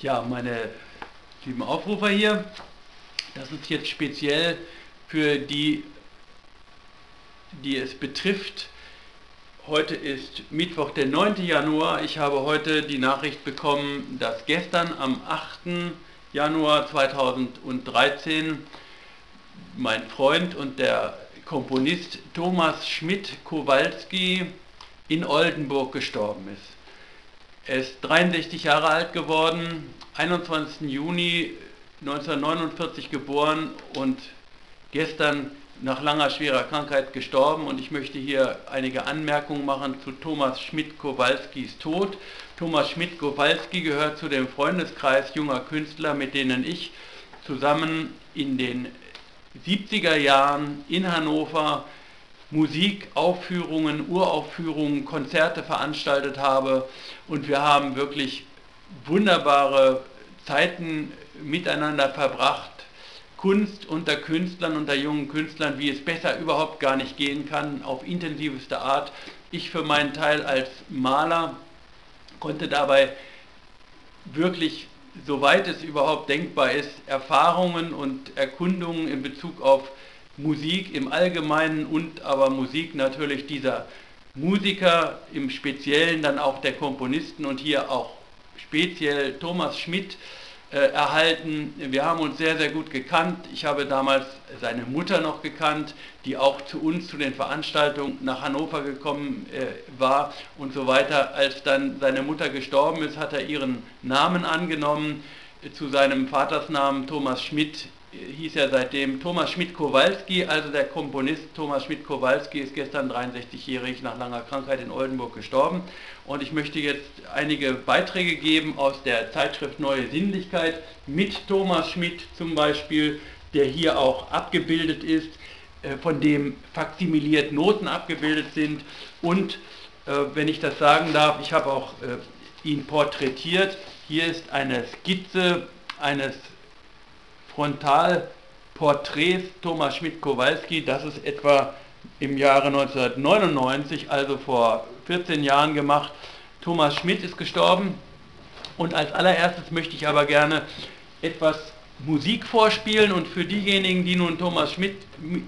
Ja, meine lieben Aufrufer hier, das ist jetzt speziell für die, die es betrifft. Heute ist Mittwoch, der 9. Januar. Ich habe heute die Nachricht bekommen, dass gestern am 8. Januar 2013 mein Freund und der Komponist Thomas Schmidt-Kowalski in Oldenburg gestorben ist. Er ist 63 Jahre alt geworden, 21. Juni 1949 geboren und gestern nach langer schwerer Krankheit gestorben und ich möchte hier einige Anmerkungen machen zu Thomas Schmidt-Kowalskis Tod. Thomas Schmidt-Kowalski gehört zu dem Freundeskreis junger Künstler, mit denen ich zusammen in den 70er Jahren in Hannover Musik, Aufführungen, Uraufführungen, Konzerte veranstaltet habe und wir haben wirklich wunderbare Zeiten miteinander verbracht. Kunst unter Künstlern, unter jungen Künstlern, wie es besser überhaupt gar nicht gehen kann, auf intensivste Art. Ich für meinen Teil als Maler konnte dabei wirklich, soweit es überhaupt denkbar ist, Erfahrungen und Erkundungen in Bezug auf Musik im Allgemeinen und aber Musik natürlich dieser Musiker, im Speziellen dann auch der Komponisten und hier auch speziell Thomas Schmidt äh, erhalten. Wir haben uns sehr, sehr gut gekannt. Ich habe damals seine Mutter noch gekannt, die auch zu uns, zu den Veranstaltungen nach Hannover gekommen äh, war und so weiter. Als dann seine Mutter gestorben ist, hat er ihren Namen angenommen. Zu seinem Vatersnamen Thomas Schmidt hieß er seitdem Thomas Schmidt-Kowalski, also der Komponist Thomas Schmidt-Kowalski ist gestern 63-jährig nach langer Krankheit in Oldenburg gestorben. Und ich möchte jetzt einige Beiträge geben aus der Zeitschrift Neue Sinnlichkeit mit Thomas Schmidt zum Beispiel, der hier auch abgebildet ist, äh, von dem faksimiliert Noten abgebildet sind. Und äh, wenn ich das sagen darf, ich habe auch äh, ihn porträtiert. Hier ist eine Skizze eines Frontalporträts Thomas Schmidt-Kowalski, das ist etwa im Jahre 1999, also vor 14 Jahren gemacht. Thomas Schmidt ist gestorben und als allererstes möchte ich aber gerne etwas Musik vorspielen und für diejenigen, die nun Thomas Schmidt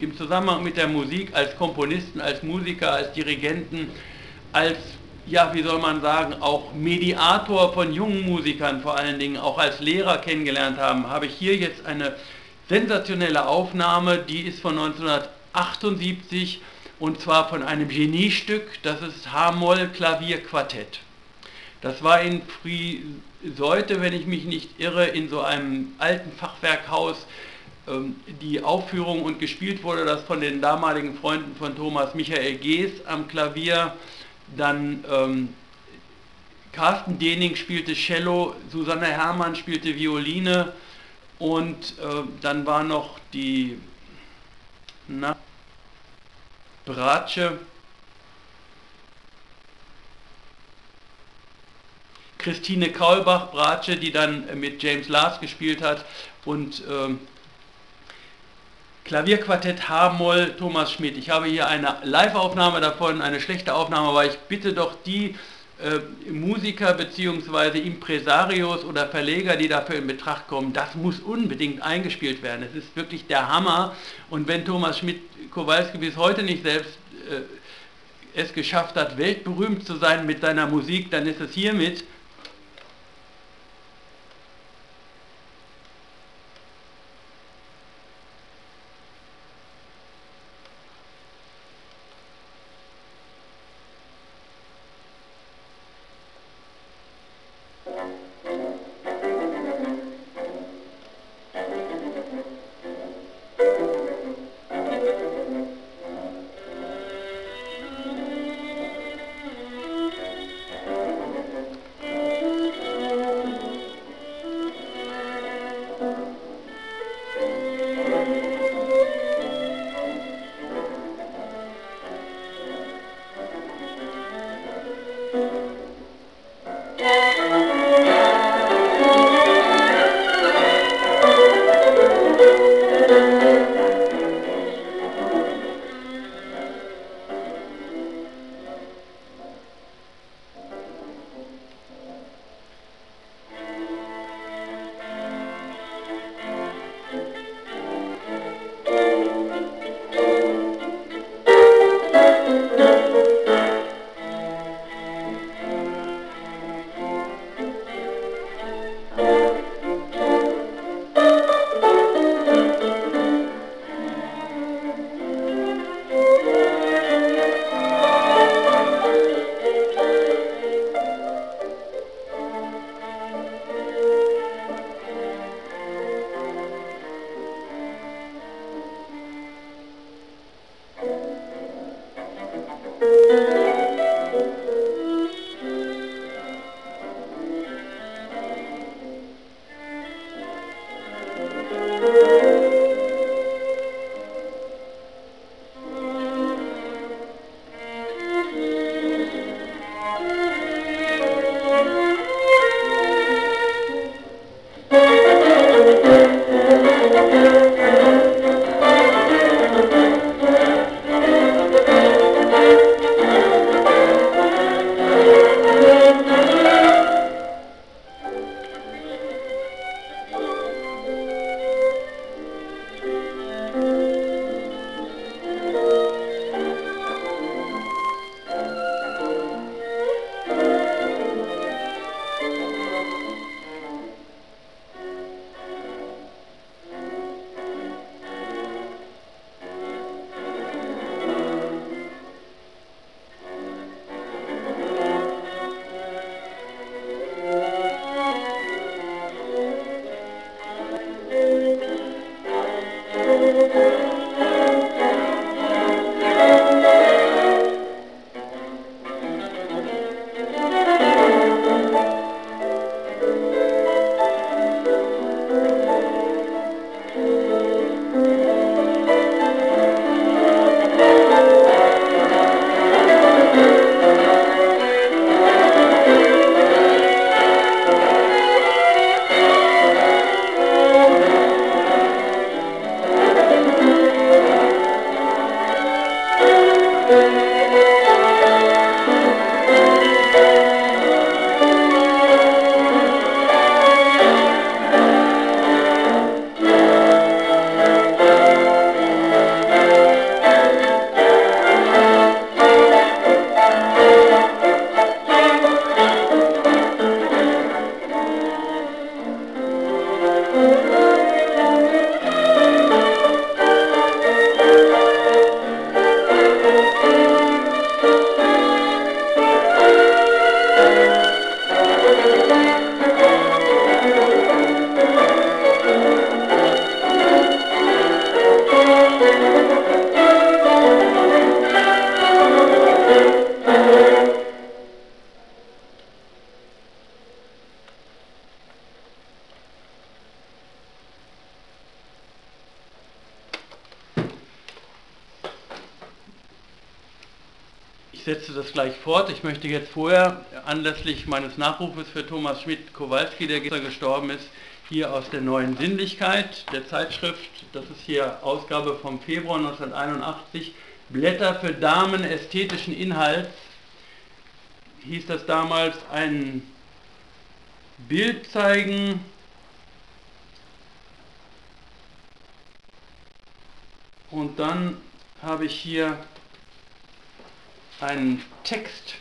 im Zusammenhang mit der Musik als Komponisten, als Musiker, als Dirigenten, als ja, wie soll man sagen, auch Mediator von jungen Musikern vor allen Dingen, auch als Lehrer kennengelernt haben, habe ich hier jetzt eine sensationelle Aufnahme, die ist von 1978 und zwar von einem Geniestück, das ist H-Moll Klavierquartett. Das war in Friseute, wenn ich mich nicht irre, in so einem alten Fachwerkhaus ähm, die Aufführung und gespielt wurde das von den damaligen Freunden von Thomas Michael Gees am Klavier dann ähm, Carsten Dening spielte Cello, Susanne Herrmann spielte Violine und äh, dann war noch die na, Bratsche, Christine Kaulbach-Bratsche, die dann mit James Lars gespielt hat und ähm, Klavierquartett H-Moll Thomas Schmidt. Ich habe hier eine Live-Aufnahme davon, eine schlechte Aufnahme, aber ich bitte doch die äh, Musiker bzw. Impresarios oder Verleger, die dafür in Betracht kommen, das muss unbedingt eingespielt werden. Es ist wirklich der Hammer. Und wenn Thomas Schmidt-Kowalski bis heute nicht selbst äh, es geschafft hat, weltberühmt zu sein mit seiner Musik, dann ist es hiermit jetzt vorher anlässlich meines Nachrufes für Thomas Schmidt-Kowalski, der gestern gestorben ist, hier aus der neuen Sinnlichkeit der Zeitschrift, das ist hier Ausgabe vom Februar 1981, Blätter für Damen ästhetischen Inhalts, hieß das damals, ein Bild zeigen, und dann habe ich hier einen Text.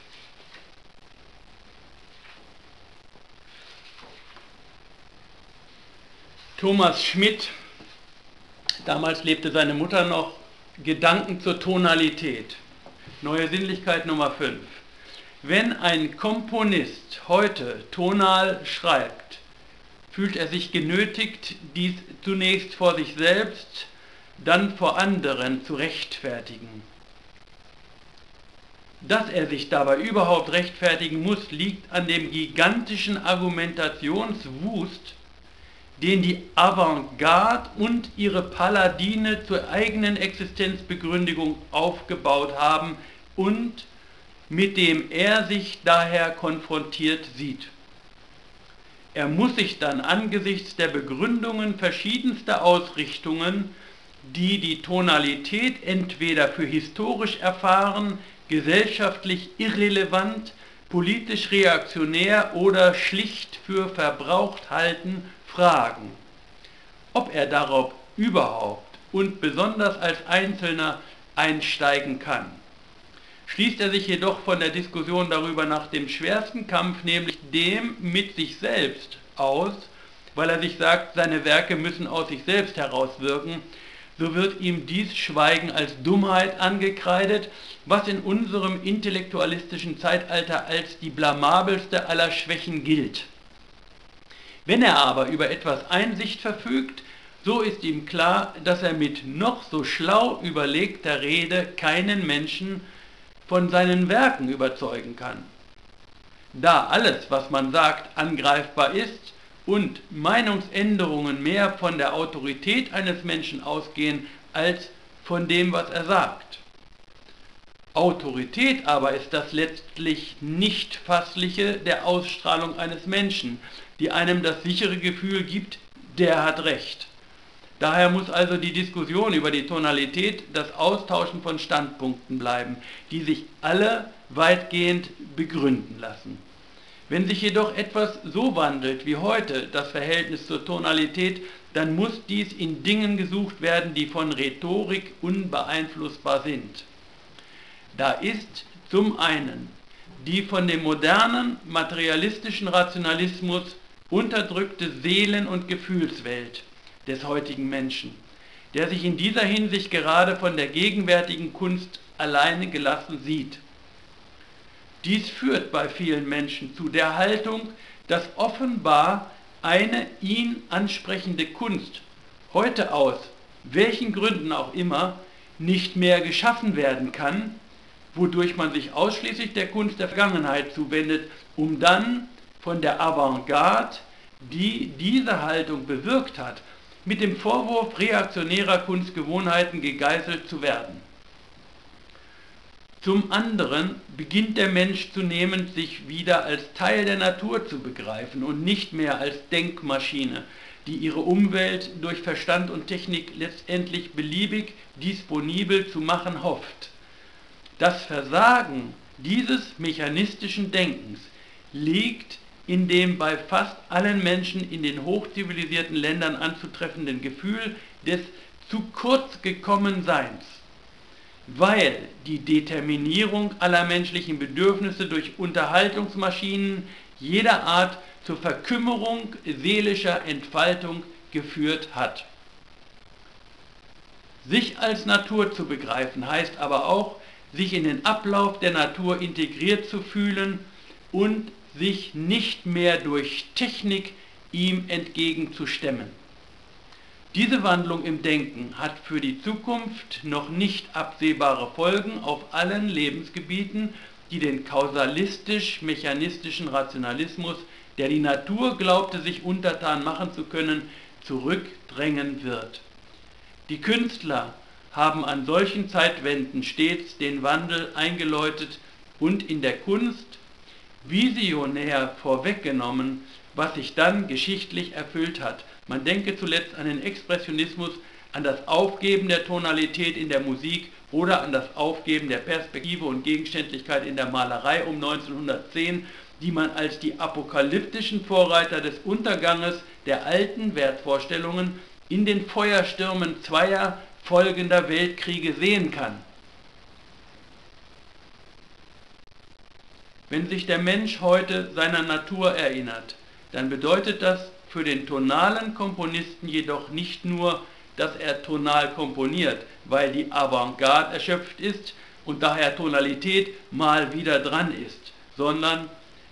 Thomas Schmidt, damals lebte seine Mutter noch, Gedanken zur Tonalität. Neue Sinnlichkeit Nummer 5. Wenn ein Komponist heute tonal schreibt, fühlt er sich genötigt, dies zunächst vor sich selbst, dann vor anderen zu rechtfertigen. Dass er sich dabei überhaupt rechtfertigen muss, liegt an dem gigantischen Argumentationswust, den die Avantgarde und ihre Paladine zur eigenen Existenzbegründigung aufgebaut haben und mit dem er sich daher konfrontiert sieht. Er muss sich dann angesichts der Begründungen verschiedenster Ausrichtungen, die die Tonalität entweder für historisch erfahren, gesellschaftlich irrelevant, politisch reaktionär oder schlicht für verbraucht halten, fragen, ob er darauf überhaupt und besonders als Einzelner einsteigen kann. Schließt er sich jedoch von der Diskussion darüber nach dem schwersten Kampf, nämlich dem mit sich selbst, aus, weil er sich sagt, seine Werke müssen aus sich selbst herauswirken, so wird ihm dies Schweigen als Dummheit angekreidet, was in unserem intellektualistischen Zeitalter als die blamabelste aller Schwächen gilt. Wenn er aber über etwas Einsicht verfügt, so ist ihm klar, dass er mit noch so schlau überlegter Rede keinen Menschen von seinen Werken überzeugen kann. Da alles, was man sagt, angreifbar ist, und Meinungsänderungen mehr von der Autorität eines Menschen ausgehen als von dem, was er sagt. Autorität aber ist das letztlich nicht fassliche der Ausstrahlung eines Menschen, die einem das sichere Gefühl gibt, der hat recht. Daher muss also die Diskussion über die Tonalität das Austauschen von Standpunkten bleiben, die sich alle weitgehend begründen lassen. Wenn sich jedoch etwas so wandelt wie heute das Verhältnis zur Tonalität, dann muss dies in Dingen gesucht werden, die von Rhetorik unbeeinflussbar sind. Da ist zum einen die von dem modernen materialistischen Rationalismus unterdrückte Seelen- und Gefühlswelt des heutigen Menschen, der sich in dieser Hinsicht gerade von der gegenwärtigen Kunst alleine gelassen sieht. Dies führt bei vielen Menschen zu der Haltung, dass offenbar eine ihn ansprechende Kunst heute aus welchen Gründen auch immer nicht mehr geschaffen werden kann, wodurch man sich ausschließlich der Kunst der Vergangenheit zuwendet, um dann von der Avantgarde, die diese Haltung bewirkt hat, mit dem Vorwurf reaktionärer Kunstgewohnheiten gegeißelt zu werden. Zum anderen beginnt der Mensch zunehmend sich wieder als Teil der Natur zu begreifen und nicht mehr als Denkmaschine, die ihre Umwelt durch Verstand und Technik letztendlich beliebig disponibel zu machen hofft. Das Versagen dieses mechanistischen Denkens liegt in dem bei fast allen Menschen in den hochzivilisierten Ländern anzutreffenden Gefühl des zu kurz gekommen Seins weil die Determinierung aller menschlichen Bedürfnisse durch Unterhaltungsmaschinen jeder Art zur Verkümmerung seelischer Entfaltung geführt hat. Sich als Natur zu begreifen heißt aber auch, sich in den Ablauf der Natur integriert zu fühlen und sich nicht mehr durch Technik ihm entgegenzustemmen. Diese Wandlung im Denken hat für die Zukunft noch nicht absehbare Folgen auf allen Lebensgebieten, die den kausalistisch-mechanistischen Rationalismus, der die Natur glaubte, sich untertan machen zu können, zurückdrängen wird. Die Künstler haben an solchen Zeitwenden stets den Wandel eingeläutet, und in der Kunst visionär vorweggenommen, was sich dann geschichtlich erfüllt hat. Man denke zuletzt an den Expressionismus, an das Aufgeben der Tonalität in der Musik oder an das Aufgeben der Perspektive und Gegenständlichkeit in der Malerei um 1910, die man als die apokalyptischen Vorreiter des Unterganges der alten Wertvorstellungen in den Feuerstürmen zweier folgender Weltkriege sehen kann. Wenn sich der Mensch heute seiner Natur erinnert, dann bedeutet das für den tonalen Komponisten jedoch nicht nur, dass er tonal komponiert, weil die Avantgarde erschöpft ist und daher Tonalität mal wieder dran ist, sondern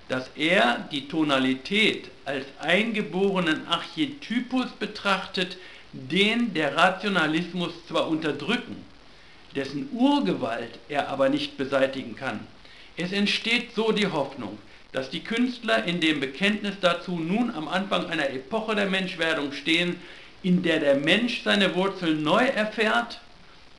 dass er die Tonalität als eingeborenen Archetypus betrachtet, den der Rationalismus zwar unterdrücken, dessen Urgewalt er aber nicht beseitigen kann. Es entsteht so die Hoffnung, dass die Künstler in dem Bekenntnis dazu nun am Anfang einer Epoche der Menschwerdung stehen, in der der Mensch seine Wurzeln neu erfährt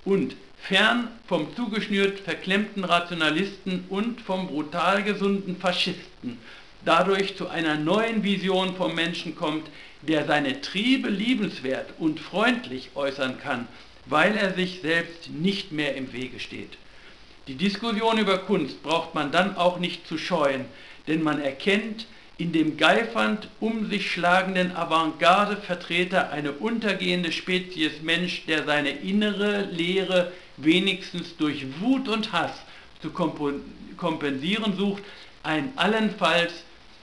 und fern vom zugeschnürt verklemmten Rationalisten und vom brutal gesunden Faschisten dadurch zu einer neuen Vision vom Menschen kommt, der seine Triebe liebenswert und freundlich äußern kann, weil er sich selbst nicht mehr im Wege steht. Die Diskussion über Kunst braucht man dann auch nicht zu scheuen, denn man erkennt in dem geifernd um sich schlagenden Avantgarde-Vertreter eine untergehende Spezies Mensch, der seine innere Leere wenigstens durch Wut und Hass zu kompensieren sucht, ein allenfalls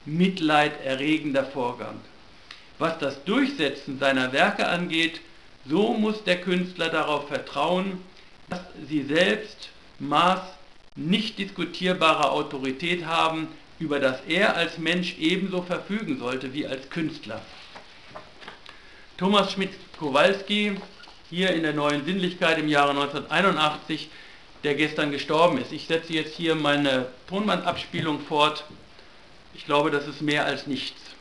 mitleiderregender Vorgang. Was das Durchsetzen seiner Werke angeht, so muss der Künstler darauf vertrauen, dass sie selbst Maß nicht diskutierbarer Autorität haben, über das er als Mensch ebenso verfügen sollte wie als Künstler. Thomas Schmidt-Kowalski, hier in der neuen Sinnlichkeit im Jahre 1981, der gestern gestorben ist. Ich setze jetzt hier meine Tonbandabspielung fort. Ich glaube, das ist mehr als nichts.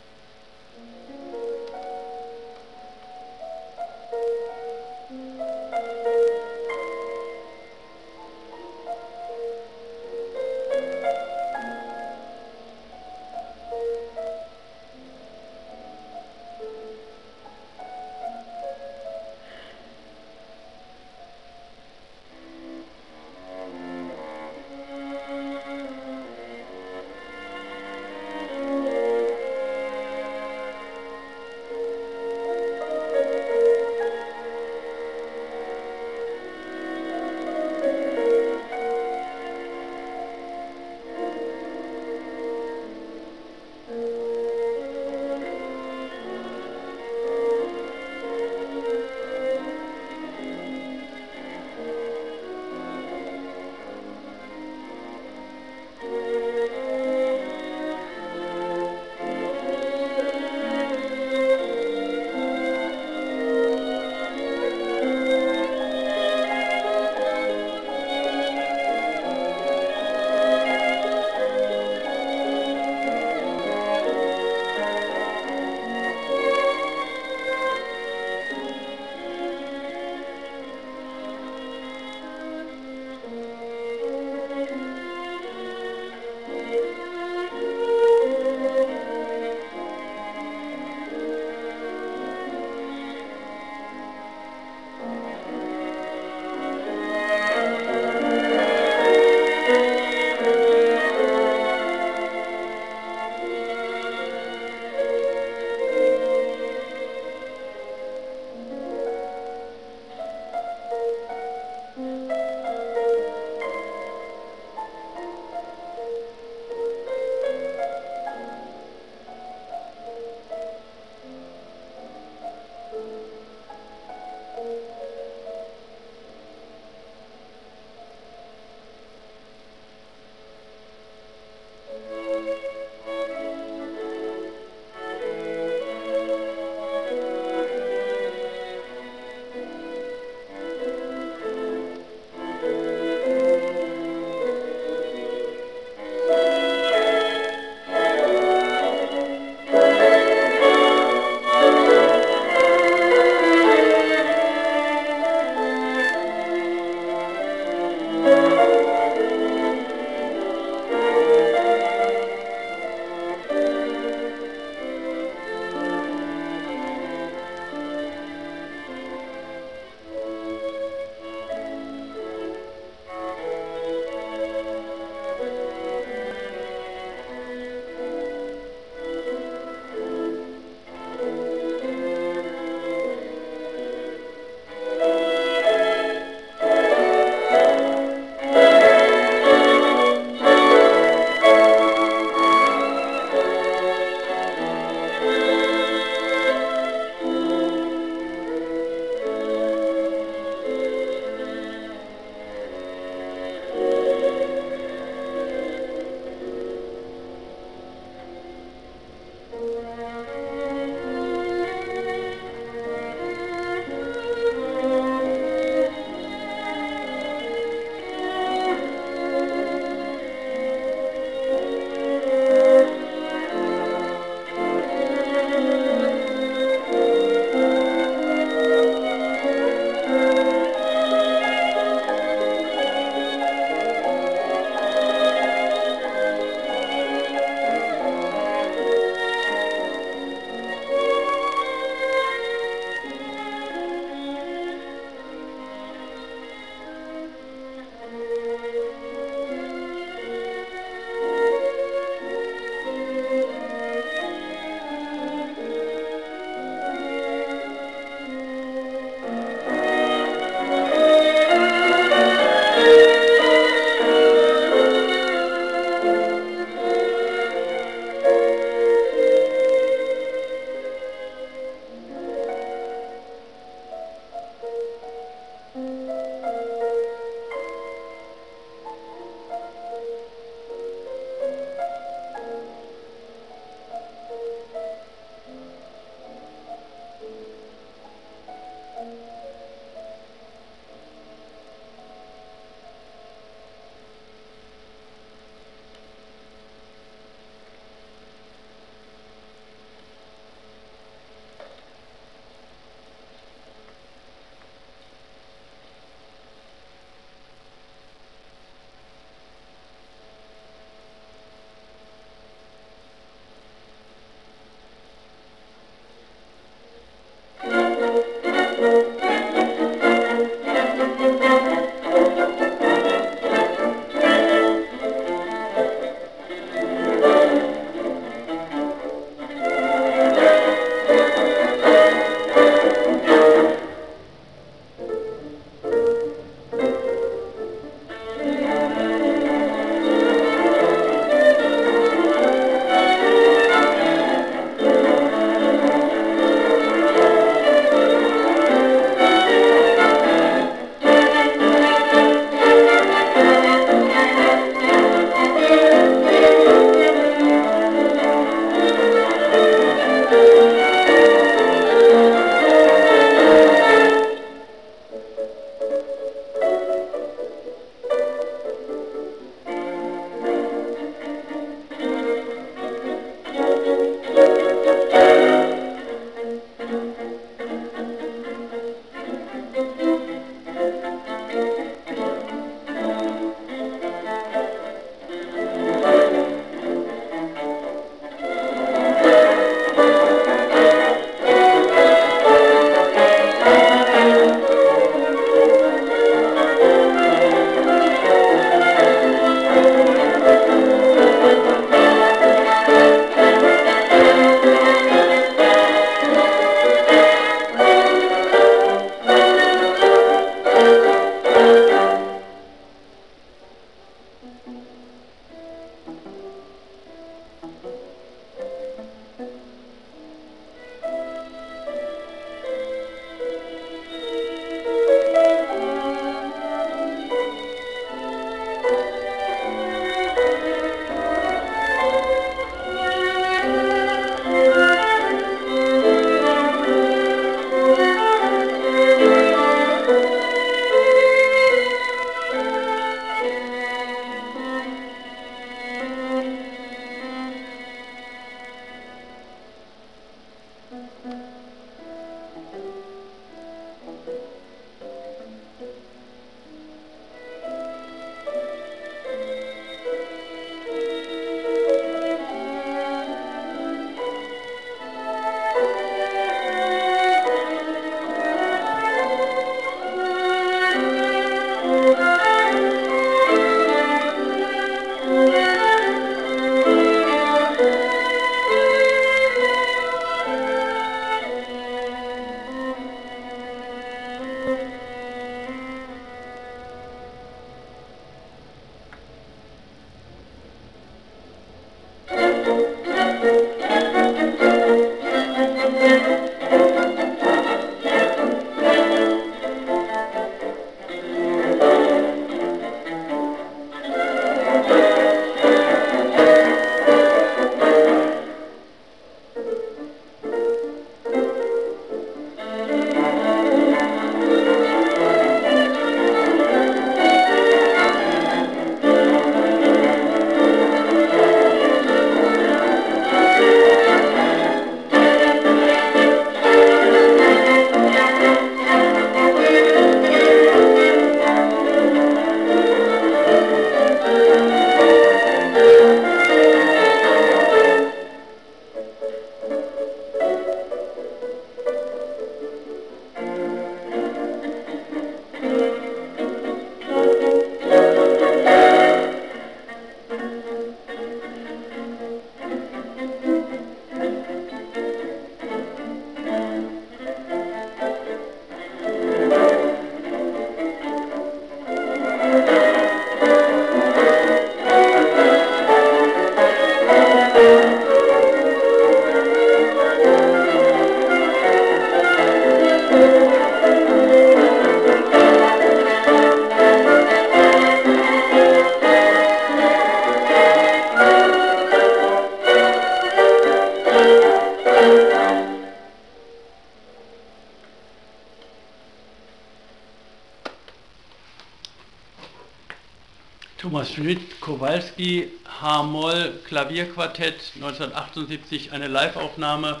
Kowalski, H-Moll, Klavierquartett, 1978 eine Liveaufnahme,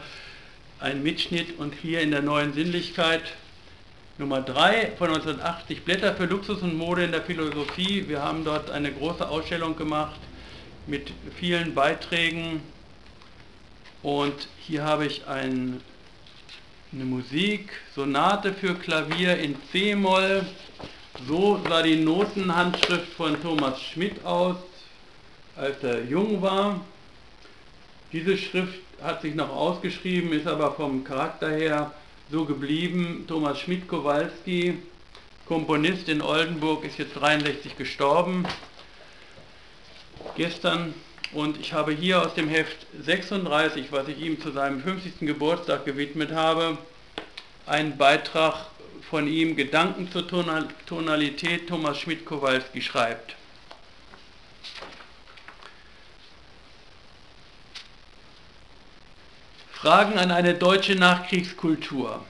ein Mitschnitt und hier in der neuen Sinnlichkeit Nummer 3 von 1980 Blätter für Luxus und Mode in der Philosophie. Wir haben dort eine große Ausstellung gemacht mit vielen Beiträgen. Und hier habe ich ein, eine Musik, Sonate für Klavier in C-Moll. So sah die Notenhandschrift von Thomas Schmidt aus, als er jung war. Diese Schrift hat sich noch ausgeschrieben, ist aber vom Charakter her so geblieben. Thomas Schmidt-Kowalski, Komponist in Oldenburg, ist jetzt 63 gestorben. Gestern und ich habe hier aus dem Heft 36, was ich ihm zu seinem 50. Geburtstag gewidmet habe, einen Beitrag von ihm Gedanken zur Tonalität Thomas Schmidt-Kowalski schreibt. Fragen an eine deutsche Nachkriegskultur.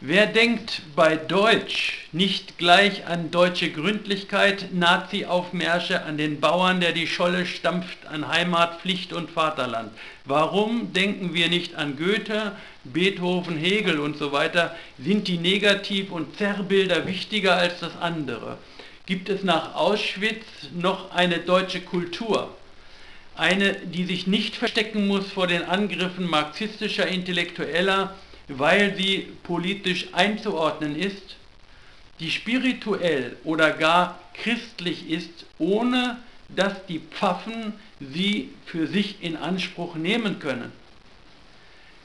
Wer denkt bei Deutsch nicht gleich an deutsche Gründlichkeit, Nazi-Aufmärsche, an den Bauern, der die Scholle stampft, an Heimat, Pflicht und Vaterland? Warum denken wir nicht an Goethe, Beethoven, Hegel und so weiter? Sind die Negativ- und Zerrbilder wichtiger als das andere? Gibt es nach Auschwitz noch eine deutsche Kultur? Eine, die sich nicht verstecken muss vor den Angriffen marxistischer Intellektueller, weil sie politisch einzuordnen ist, die spirituell oder gar christlich ist, ohne dass die Pfaffen sie für sich in Anspruch nehmen können,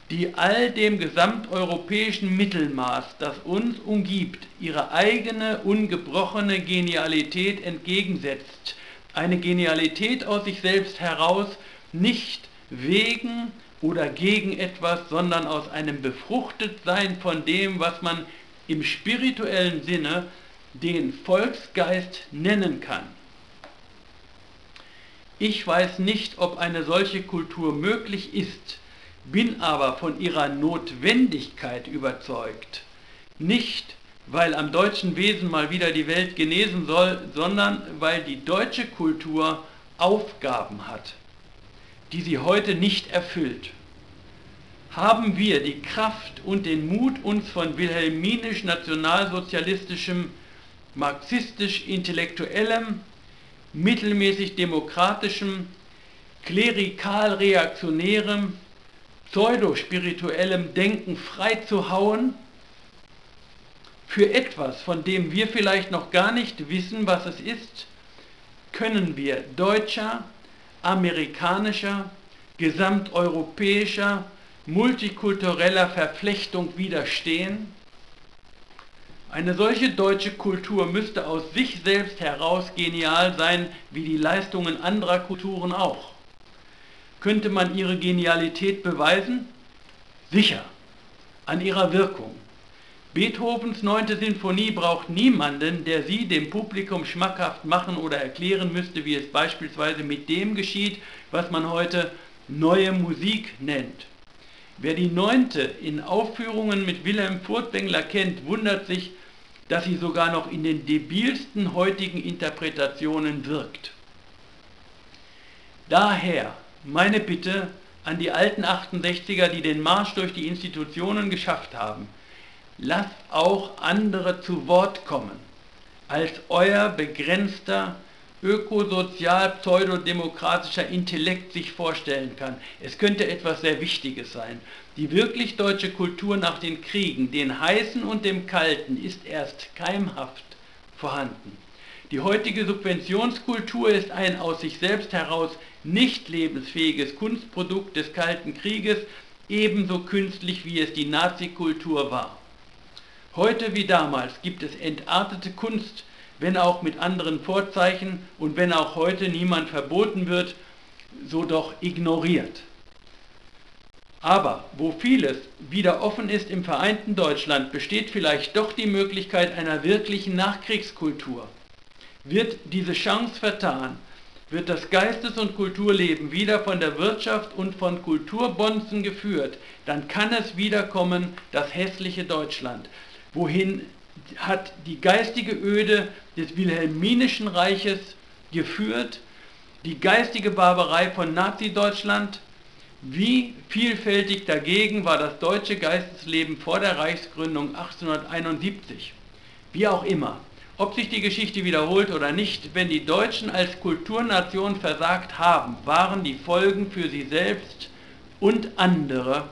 die all dem gesamteuropäischen Mittelmaß, das uns umgibt, ihre eigene ungebrochene Genialität entgegensetzt, eine Genialität aus sich selbst heraus, nicht wegen oder gegen etwas, sondern aus einem Befruchtetsein von dem, was man im spirituellen Sinne den Volksgeist nennen kann. Ich weiß nicht, ob eine solche Kultur möglich ist, bin aber von ihrer Notwendigkeit überzeugt. Nicht, weil am deutschen Wesen mal wieder die Welt genesen soll, sondern weil die deutsche Kultur Aufgaben hat die sie heute nicht erfüllt. Haben wir die Kraft und den Mut, uns von wilhelminisch-nationalsozialistischem, marxistisch-intellektuellem, mittelmäßig-demokratischem, klerikal-reaktionärem, pseudospirituellem Denken freizuhauen für etwas, von dem wir vielleicht noch gar nicht wissen, was es ist, können wir deutscher, amerikanischer, gesamteuropäischer, multikultureller Verflechtung widerstehen? Eine solche deutsche Kultur müsste aus sich selbst heraus genial sein, wie die Leistungen anderer Kulturen auch. Könnte man ihre Genialität beweisen? Sicher, an ihrer Wirkung. Beethovens neunte Sinfonie braucht niemanden, der sie dem Publikum schmackhaft machen oder erklären müsste, wie es beispielsweise mit dem geschieht, was man heute neue Musik nennt. Wer die neunte in Aufführungen mit Wilhelm Furtwängler kennt, wundert sich, dass sie sogar noch in den debilsten heutigen Interpretationen wirkt. Daher meine Bitte an die alten 68er, die den Marsch durch die Institutionen geschafft haben – lasst auch andere zu Wort kommen, als euer begrenzter ökosozial-pseudodemokratischer Intellekt sich vorstellen kann. Es könnte etwas sehr Wichtiges sein. Die wirklich deutsche Kultur nach den Kriegen, den heißen und dem kalten, ist erst keimhaft vorhanden. Die heutige Subventionskultur ist ein aus sich selbst heraus nicht lebensfähiges Kunstprodukt des Kalten Krieges, ebenso künstlich wie es die Nazi-Kultur war. Heute wie damals gibt es entartete Kunst, wenn auch mit anderen Vorzeichen und wenn auch heute niemand verboten wird, so doch ignoriert. Aber wo vieles wieder offen ist im vereinten Deutschland, besteht vielleicht doch die Möglichkeit einer wirklichen Nachkriegskultur. Wird diese Chance vertan, wird das Geistes- und Kulturleben wieder von der Wirtschaft und von Kulturbonzen geführt, dann kann es wiederkommen, das hässliche Deutschland wohin hat die geistige Öde des Wilhelminischen Reiches geführt, die geistige Barbarei von Nazi-Deutschland. Wie vielfältig dagegen war das deutsche Geistesleben vor der Reichsgründung 1871. Wie auch immer, ob sich die Geschichte wiederholt oder nicht, wenn die Deutschen als Kulturnation versagt haben, waren die Folgen für sie selbst und andere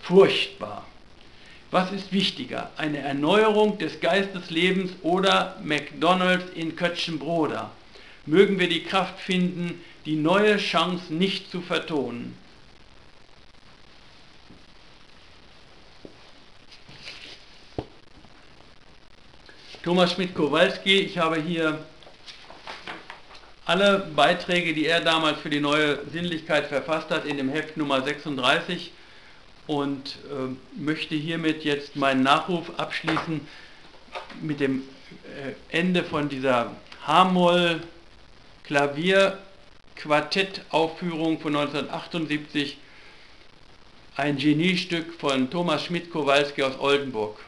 furchtbar. Was ist wichtiger, eine Erneuerung des Geisteslebens oder McDonalds in Kötschenbroda? Mögen wir die Kraft finden, die neue Chance nicht zu vertonen. Thomas Schmidt-Kowalski, ich habe hier alle Beiträge, die er damals für die neue Sinnlichkeit verfasst hat, in dem Heft Nummer 36 und äh, möchte hiermit jetzt meinen Nachruf abschließen mit dem äh, Ende von dieser H-Moll Klavierquartettaufführung von 1978, ein Geniestück von Thomas Schmidt-Kowalski aus Oldenburg.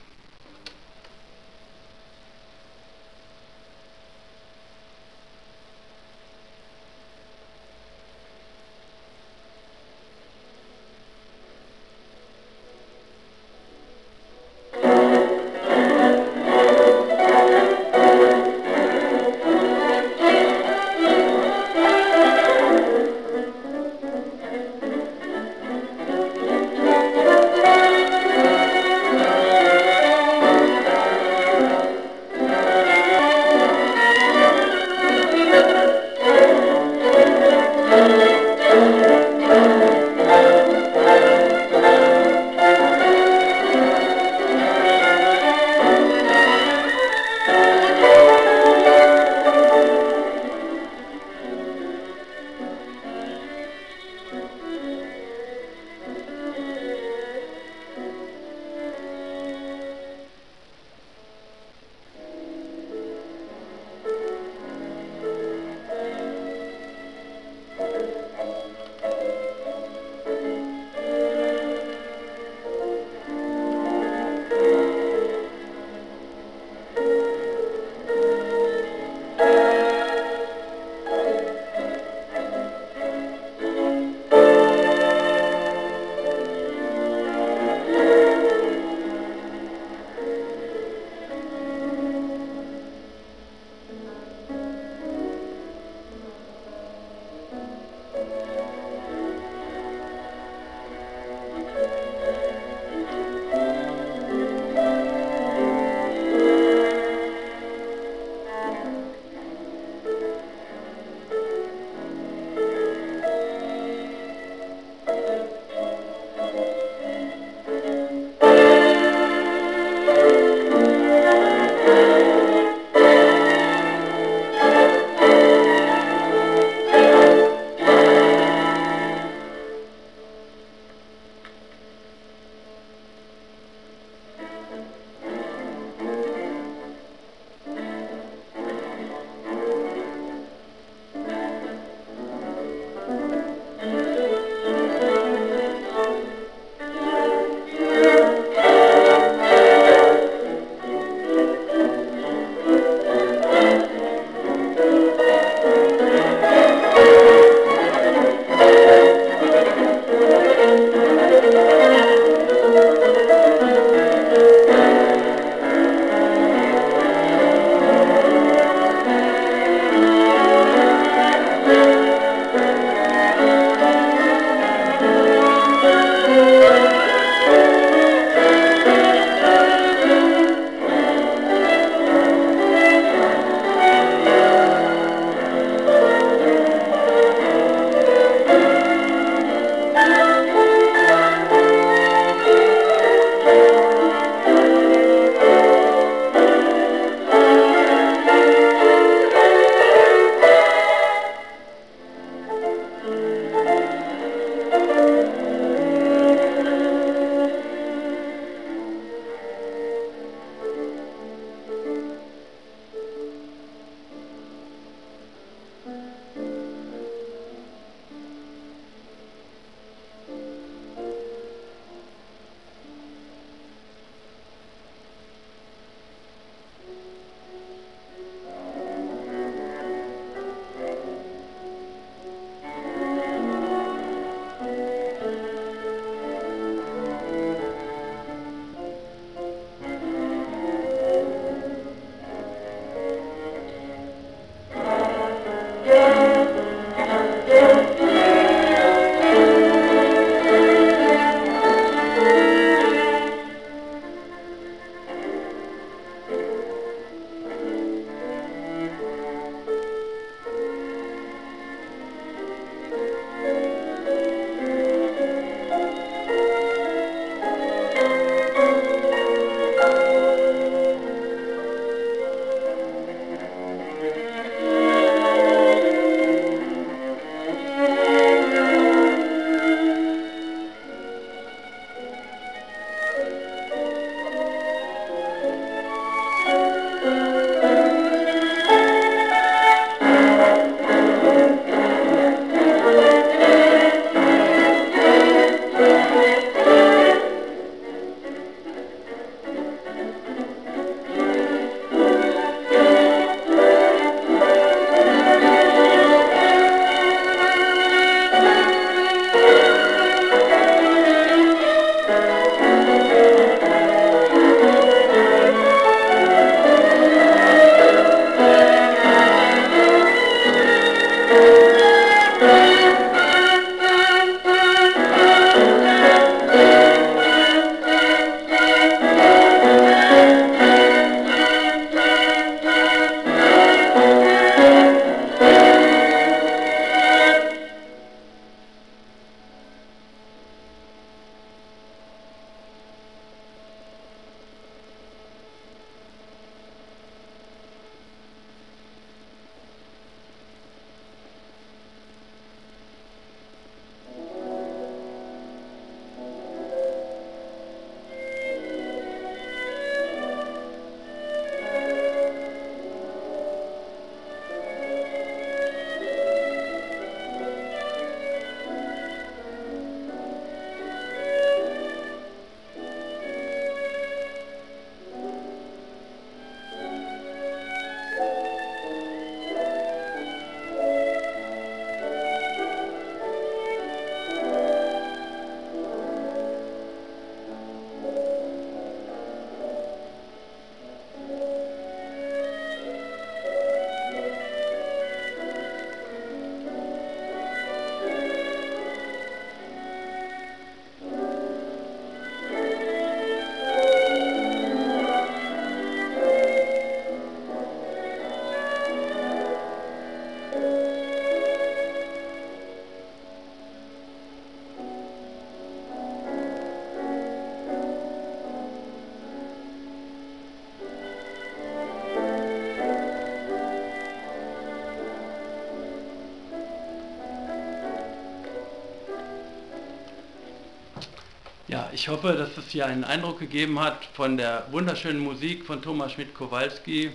Ich hoffe, dass es hier einen Eindruck gegeben hat von der wunderschönen Musik von Thomas Schmidt-Kowalski,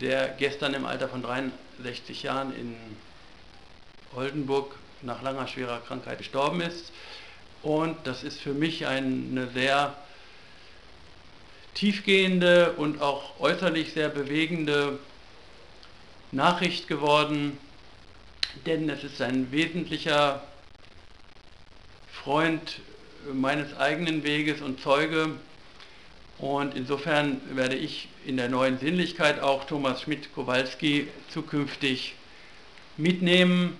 der gestern im Alter von 63 Jahren in Oldenburg nach langer schwerer Krankheit gestorben ist. Und das ist für mich eine sehr tiefgehende und auch äußerlich sehr bewegende Nachricht geworden, denn es ist ein wesentlicher Freund meines eigenen Weges und Zeuge. Und insofern werde ich in der neuen Sinnlichkeit auch Thomas Schmidt-Kowalski zukünftig mitnehmen